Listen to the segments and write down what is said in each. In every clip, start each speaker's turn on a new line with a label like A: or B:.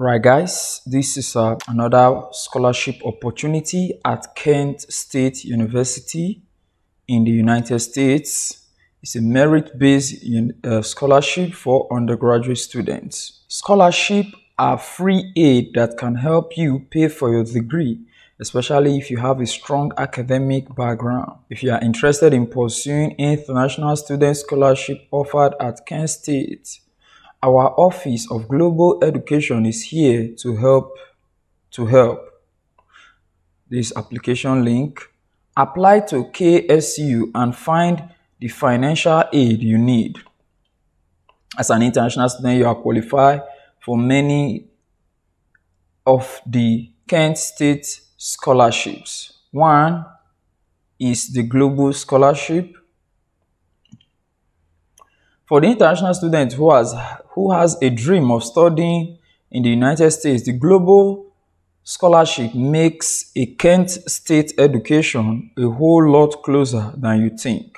A: Right, guys, this is uh, another scholarship opportunity at Kent State University in the United States. It's a merit based uh, scholarship for undergraduate students. Scholarship are free aid that can help you pay for your degree, especially if you have a strong academic background. If you are interested in pursuing international student scholarship offered at Kent State, our Office of Global Education is here to help to help. This application link. Apply to KSU and find the financial aid you need. As an international student, you are qualified for many of the Kent State scholarships. One is the Global Scholarship. For the international student who has who has a dream of studying in the United States, the global scholarship makes a Kent State education a whole lot closer than you think.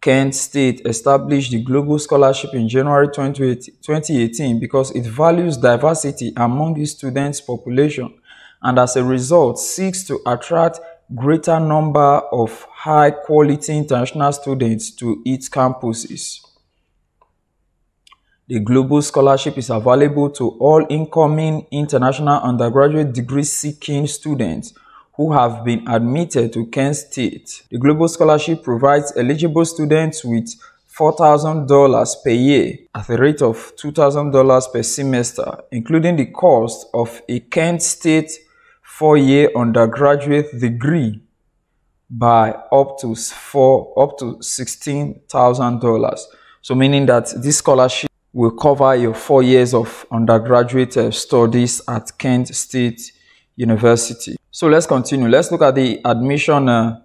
A: Kent State established the Global Scholarship in January 2018 because it values diversity among its students' population and as a result seeks to attract greater number of high-quality international students to its campuses. The Global Scholarship is available to all incoming international undergraduate degree-seeking students who have been admitted to Kent State. The Global Scholarship provides eligible students with $4,000 per year at a rate of $2,000 per semester, including the cost of a Kent State four-year undergraduate degree by up to four up to $16,000. So meaning that this scholarship will cover your four years of undergraduate uh, studies at Kent State University. So let's continue. Let's look at the admission uh,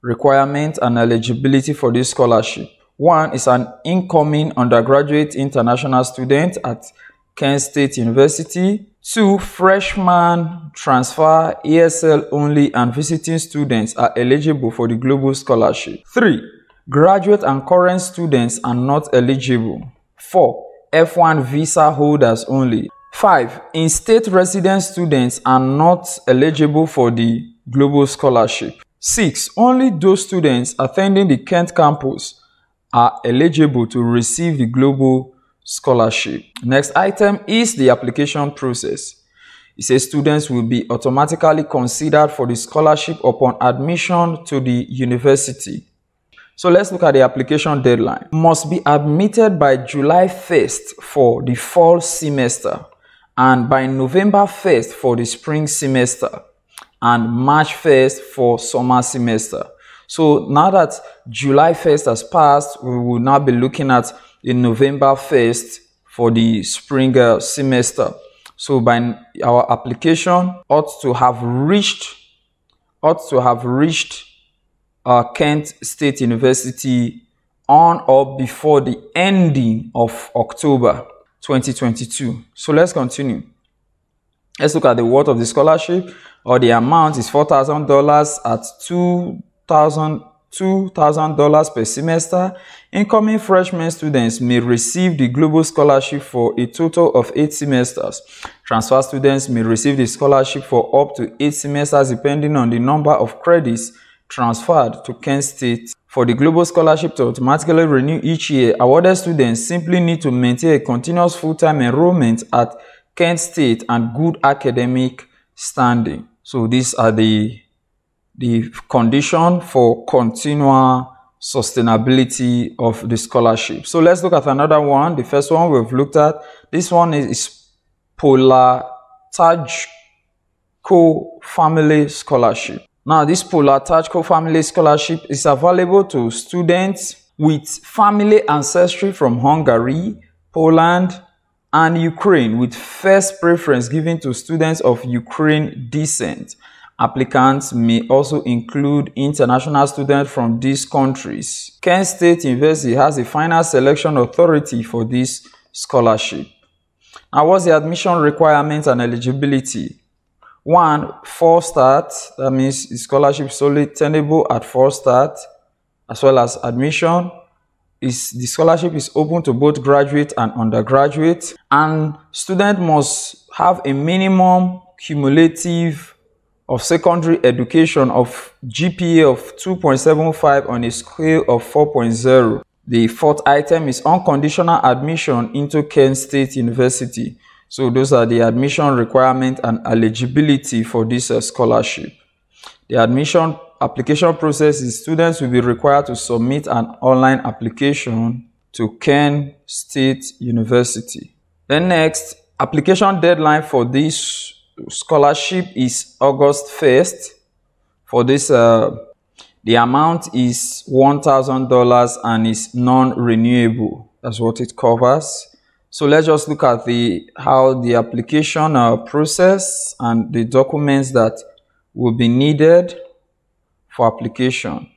A: requirement and eligibility for this scholarship. One is an incoming undergraduate international student at Kent State University. Two, freshman, transfer, ESL only, and visiting students are eligible for the Global Scholarship. Three, graduate and current students are not eligible. 4. F1 visa holders only. 5. In-state resident students are not eligible for the Global Scholarship. 6. Only those students attending the Kent campus are eligible to receive the Global Scholarship. Next item is the application process. It says students will be automatically considered for the scholarship upon admission to the university. So let's look at the application deadline. Must be admitted by July 1st for the fall semester and by November 1st for the spring semester and March 1st for summer semester. So now that July 1st has passed, we will now be looking at the November 1st for the spring uh, semester. So by our application ought to have reached ought to have reached uh, Kent State University on or before the ending of October 2022. So let's continue. Let's look at the worth of the scholarship or the amount is $4,000 at $2,000 $2,000 per semester. Incoming freshman students may receive the Global Scholarship for a total of 8 semesters. Transfer students may receive the scholarship for up to 8 semesters depending on the number of credits transferred to Kent State. For the Global Scholarship to automatically renew each year, awarded students simply need to maintain a continuous full-time enrollment at Kent State and good academic standing. So these are the, the condition for continual sustainability of the scholarship. So let's look at another one. The first one we've looked at. This one is, is Polar Tajko Family Scholarship. Now, this Polar Tajko Family Scholarship is available to students with family ancestry from Hungary, Poland, and Ukraine, with first preference given to students of Ukraine descent. Applicants may also include international students from these countries. Kent State University has a final selection authority for this scholarship. Now, what's the admission requirements and eligibility? One, four start, that means scholarship solely tenable at four start, as well as admission. is the scholarship is open to both graduate and undergraduate and student must have a minimum cumulative of secondary education of GPA of 2.75 on a scale of 4.0. The fourth item is unconditional admission into Kent State University. So those are the admission requirement and eligibility for this uh, scholarship. The admission application process is students will be required to submit an online application to Kent State University. Then next, application deadline for this scholarship is August 1st. For this, uh, the amount is $1,000 and is non-renewable. That's what it covers. So let's just look at the how the application uh, process and the documents that will be needed for application.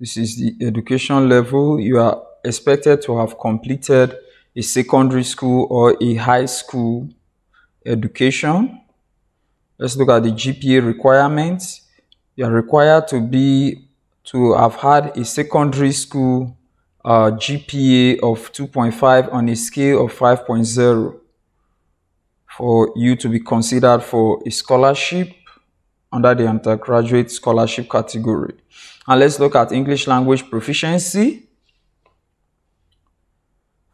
A: This is the education level. You are expected to have completed a secondary school or a high school education. Let's look at the GPA requirements. You are required to be to have had a secondary school uh, GPA of 2.5 on a scale of 5.0 for you to be considered for a scholarship under the undergraduate scholarship category. And let's look at English language proficiency.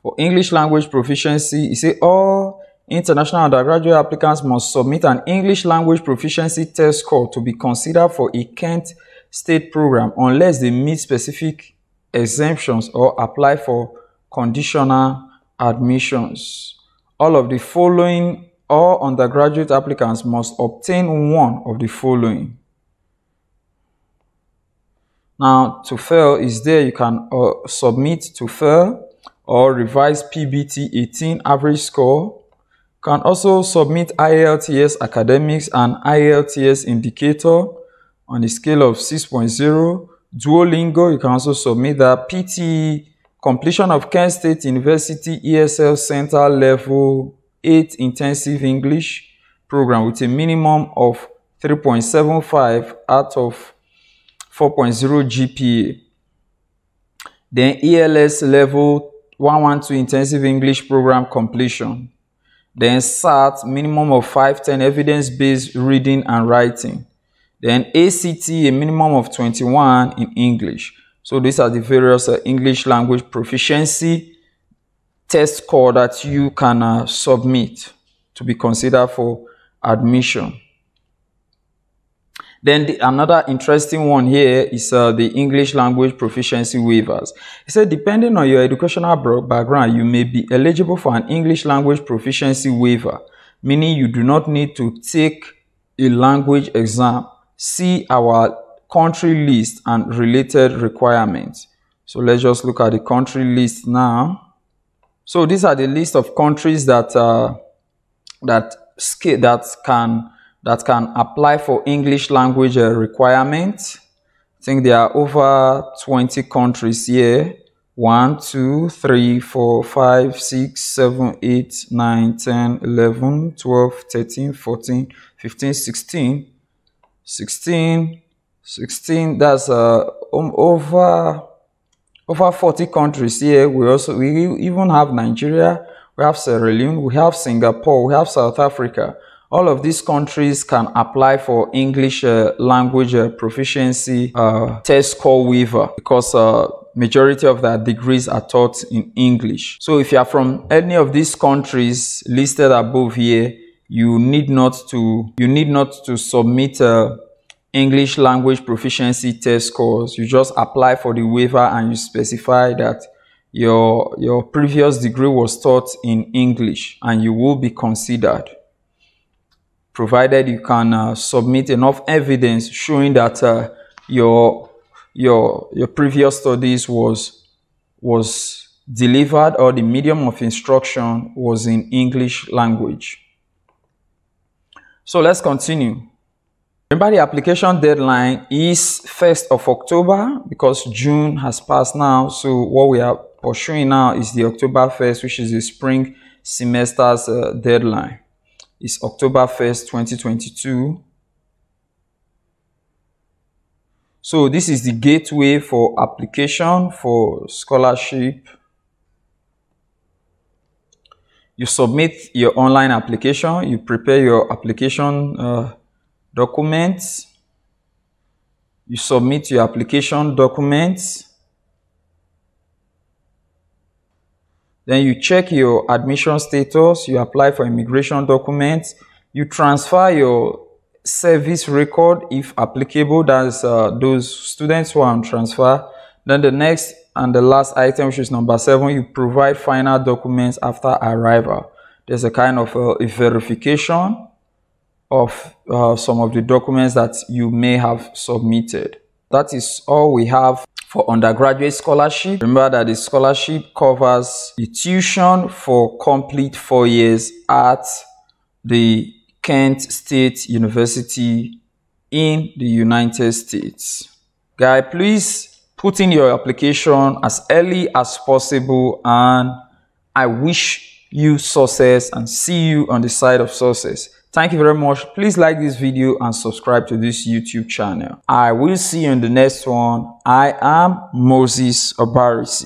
A: For English language proficiency, you say all international undergraduate applicants must submit an English language proficiency test score to be considered for a Kent State program unless they meet specific exemptions or apply for conditional admissions. All of the following all undergraduate applicants must obtain one of the following. Now, TOEFL is there. You can uh, submit fail or revise PBT 18 average score. Can also submit IELTS academics and IELTS indicator on a scale of 6.0. Duolingo, you can also submit that. PTE, completion of Kent State University ESL Center level 8 intensive English program with a minimum of 3.75 out of 4.0 GPA. Then ELS level 112 intensive English program completion. Then SAT minimum of 510 evidence-based reading and writing. Then ACT a minimum of 21 in English. So these are the various uh, English language proficiency test score that you can uh, submit to be considered for admission. Then the, another interesting one here is uh, the English language proficiency waivers. It said depending on your educational background, you may be eligible for an English language proficiency waiver, meaning you do not need to take a language exam. See our country list and related requirements. So let's just look at the country list now. So these are the list of countries that uh, that that can that can apply for English language uh, requirements. I think there are over 20 countries here. 1, 2, 3, 4, 5, 6, 7, 8, 9, 10, 11, 12, 13, 14, 15, 16. 16, 16, that's uh, um, over over 40 countries here. We also we even have Nigeria, we have Sierra Leone, we have Singapore, we have South Africa. All of these countries can apply for English uh, language uh, proficiency uh, test score waiver because uh, majority of their degrees are taught in English. So if you are from any of these countries listed above here, you need not to you need not to submit uh, English language proficiency test scores. You just apply for the waiver and you specify that your, your previous degree was taught in English and you will be considered. Provided you can uh, submit enough evidence showing that uh, your, your, your previous studies was, was delivered or the medium of instruction was in English language. So let's continue. Remember the application deadline is 1st of October because June has passed now. So what we are pursuing now is the October 1st, which is the spring semester's uh, deadline. It's October 1st, 2022. So this is the gateway for application for scholarship. You submit your online application, you prepare your application uh, documents, you submit your application documents, Then you check your admission status, you apply for immigration documents, you transfer your service record if applicable, that's uh, those students who are on transfer. Then the next and the last item, which is number seven, you provide final documents after arrival. There's a kind of uh, a verification of uh, some of the documents that you may have submitted. That is all we have for undergraduate scholarship. Remember that the scholarship covers the tuition for complete four years at the Kent State University in the United States. Guy, please put in your application as early as possible and I wish you success and see you on the side of success. Thank you very much. Please like this video and subscribe to this YouTube channel. I will see you in the next one. I am Moses Obarisi.